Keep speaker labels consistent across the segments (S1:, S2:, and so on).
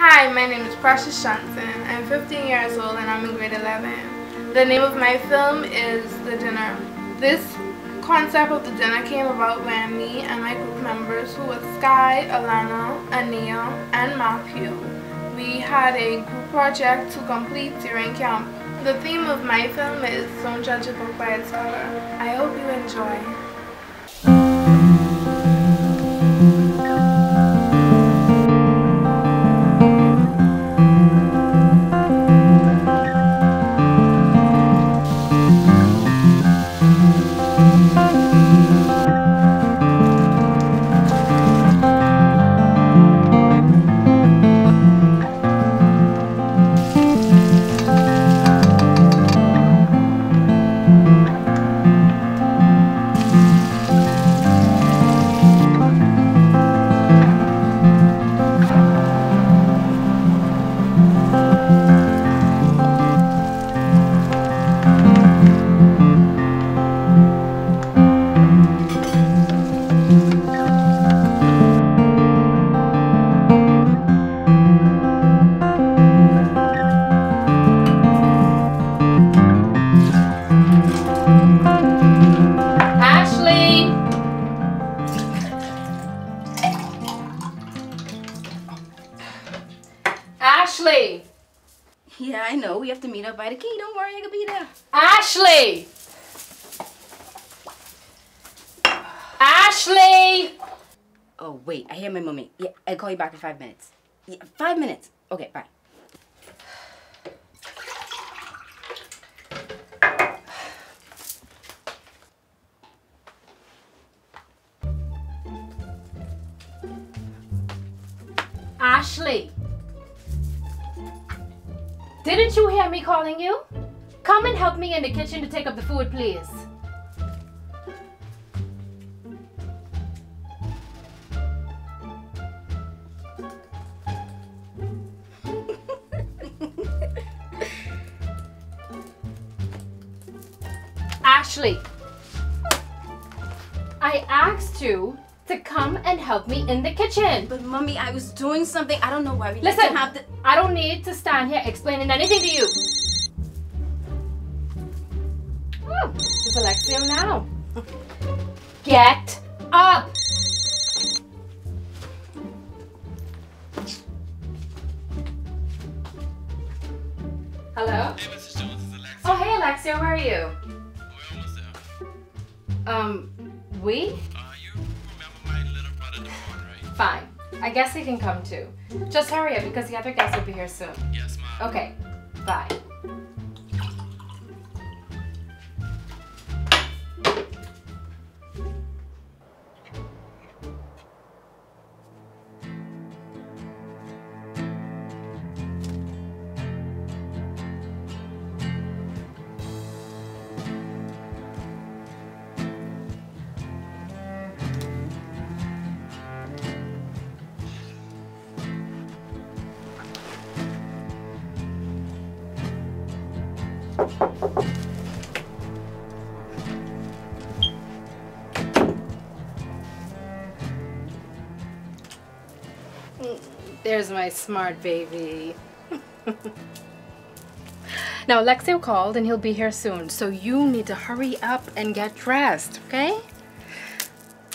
S1: Hi, my name is Precious Johnson. I'm 15 years old and I'm in grade 11. The name of my film is The Dinner. This concept of the dinner came about when me and my group members, who were Sky, Alana, Ania, and Matthew, we had a group project to complete during camp. The theme of my film is Don't Judge a Book by its cover. I hope you enjoy.
S2: We have to meet up by the key. Don't worry, I can be there.
S3: Ashley! Ashley!
S2: Oh, wait. I hear my mommy. Yeah, I'll call you back in five minutes. Yeah, five minutes. Okay, bye.
S3: Ashley! Didn't you hear me calling you? Come and help me in the kitchen to take up the food, please. Ashley, I asked you to come and help me in the kitchen.
S2: But mommy, I was doing something. I don't know why we
S3: Listen,
S2: didn't have to.
S3: I don't need to stand here explaining anything to you. Oh, it's Alexio now. Get up! Hello?
S4: Hey, Mrs. Jones, it's Alexa.
S3: Oh, hey Alexio, how are you?
S4: We're almost there.
S3: Um, we? Fine. I guess he can come too. Just hurry up because the other guests will be here soon.
S4: Yes, ma'am.
S3: Okay, bye. Mm, there's my smart baby. now, Alexio called and he'll be here soon, so you need to hurry up and get dressed, okay?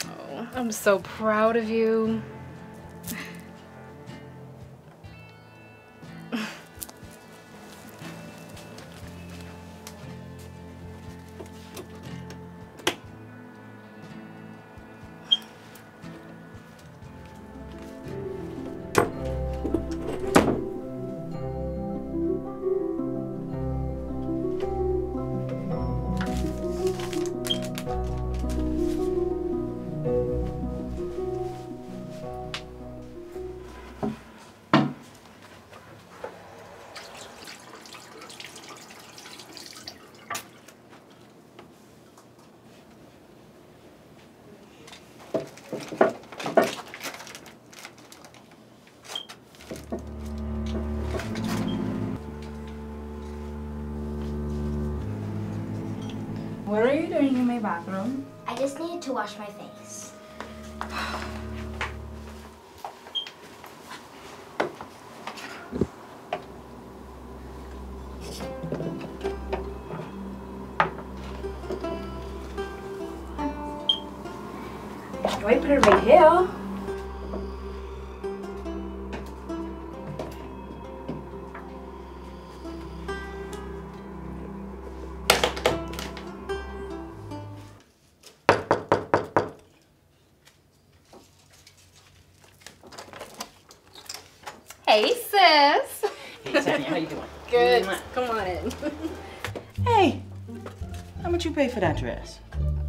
S3: Oh, I'm so proud of you.
S5: What are you doing in my bathroom?
S6: I just needed to wash my face.
S5: You might put it right here.
S3: Hey, sis.
S2: Hey, Tanya, how you doing?
S3: Good.
S2: Mwah.
S3: Come on in.
S2: Hey, how much you pay for that dress?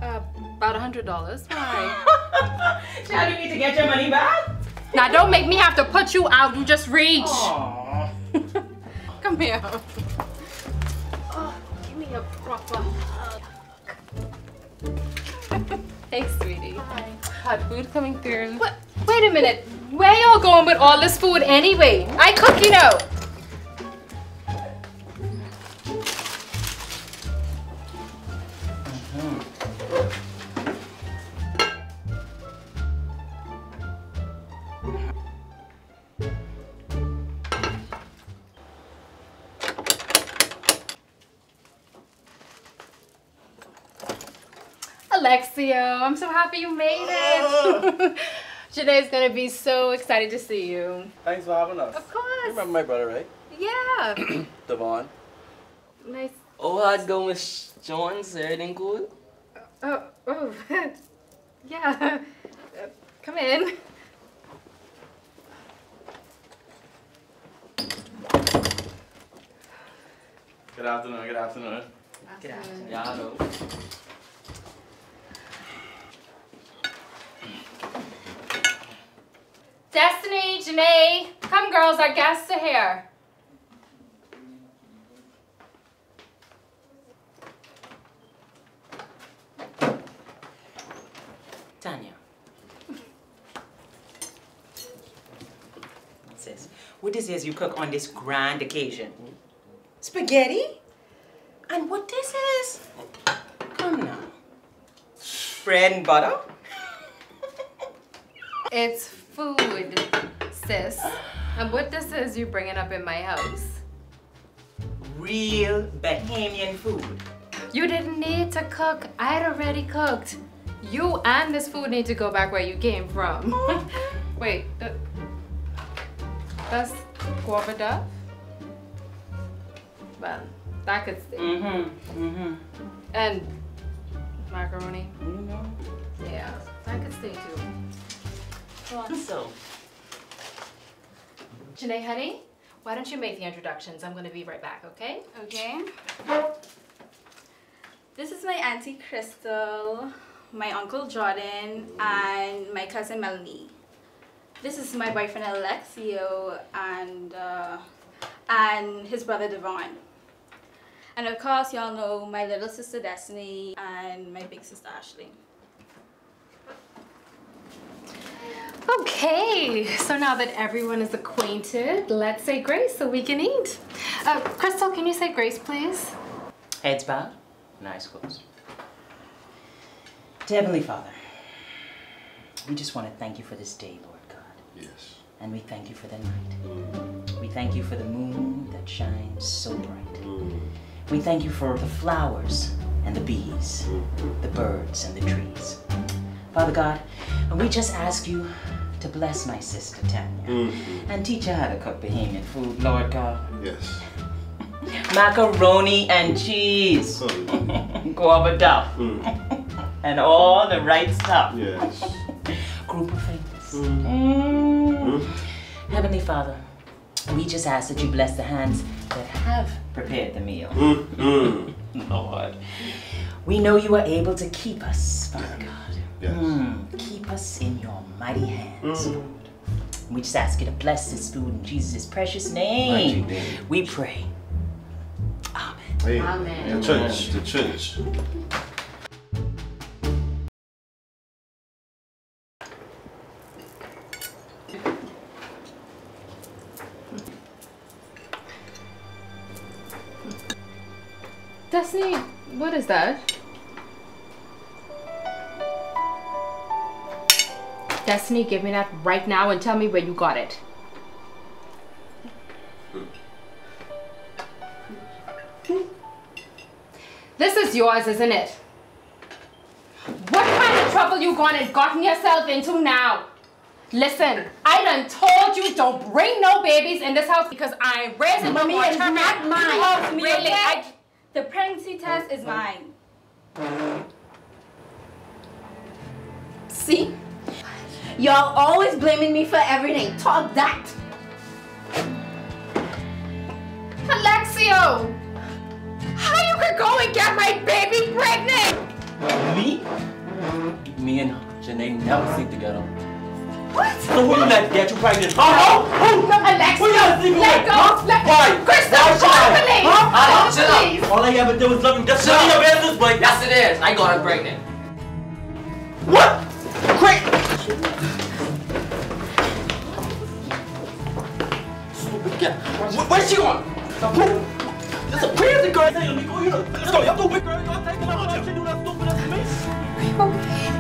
S3: Uh, about a hundred dollars. Why?
S2: Now you need to get your money back?
S3: now don't make me have to put you out. You just reach. Come here. Oh, give me a proper hug. hey, sweetie. Hi. Hot food coming through. What? Wait a minute. Where y'all going with all this food anyway? I cook, you know. Alexio, I'm so happy you made it. Janae's gonna be so excited to see you.
S7: Thanks for having us.
S3: Of
S7: You
S3: course.
S7: remember my brother, right?
S3: Yeah.
S7: Devon.
S3: nice.
S8: Oh, how's it going with Jones? Everything cool?
S3: Oh, oh. yeah. Uh, come in.
S7: Good afternoon, good afternoon.
S2: Good afternoon.
S8: Yeah, I know.
S3: Destiny, Janae, come girls, our guests are here.
S2: Tanya. Sis, what this is you cook on this grand occasion? Spaghetti? And what this is? Oh, Come now. Bread and butter?
S3: It's food, sis. And what this is, you bringing up in my house.
S2: Real Bahamian food.
S3: You didn't need to cook. I had already cooked. You and this food need to go back where you came from. Wait, that's guava duff? Well, that could stay.
S2: Mm-hmm. Mm-hmm.
S3: And macaroni.
S2: You know?
S3: Yeah, that could stay too.
S2: Thought so.
S3: Janae, honey, why don't you make the introductions? I'm going to be right back, okay?
S5: Okay. This is my auntie Crystal, my uncle Jordan, and my cousin Melanie. This is my boyfriend Alexio and uh, and his brother Devon. And of course, y'all know my little sister Destiny and my big sister Ashley.
S3: Okay, so now that everyone is acquainted, let's say grace so we can eat. Uh, Crystal, can you say grace, please?
S2: Heads bowed, and eyes closed. To Heavenly Father, we just want to thank you for this day, Lord God.
S9: Yes.
S2: And we thank you for the night. We thank you for the moon that shines so bright. Mm. We thank you for the flowers and the bees, mm. the birds and the trees. Father God, we just ask you to bless my sister Tanya mm-hmm. and teach her how to cook Bahamian food, Lord God.
S9: Yes.
S2: Macaroni and cheese,
S9: Oh,
S2: guava duff, and all the right stuff.
S9: yes.
S2: Group of things. Mm. Heavenly Father, we just ask that you bless the hands that have prepared the meal.
S9: Mm.
S2: Lord, we know you are able to keep us, Father God.
S9: Yes.
S2: Mm, Keep us in your mighty hands, Lord. We just ask you to bless this food in Jesus' precious name.
S9: name.
S2: We pray. Amen.
S9: Hey,
S3: Amen.
S9: The church, the church.
S3: Destiny, what is that? Destiny, give me that right now and tell me where you got it. This is yours, isn't it? What kind of trouble you gone and gotten yourself into now? Listen, I done told you don't bring no babies in this house because I ain't raising
S5: Mommy, it's
S3: children.
S5: not mine.
S3: You
S5: me,
S3: really,
S5: okay?
S3: I,
S5: The pregnancy test is mine.
S10: See? Y'all always blaming me for everything. Talk that.
S3: Alexio! How you could go and get my baby pregnant?
S8: Me? Me and Janae never sleep together.
S3: What?
S8: So who you let get you pregnant? Huh? Who?
S3: No, Alexio!
S8: Who you let sleep
S3: Let
S8: with?
S3: go!
S8: Huh?
S3: Let
S8: Why?
S3: Crystal,
S8: Why should
S3: call
S8: I?
S3: police!
S8: Huh?
S3: Call
S8: shut
S3: police!
S8: up. All I ever did was love you. Just
S11: Shut
S8: none of your business, Blake.
S11: Yes, it is. I got her pregnant.
S8: What? Great. Stupid girl. Where's she going? Who? This a crazy girl. Hey, let me go here. Let's go. Y'all do big girl. Y'all taking her. She do that stupid ass to me.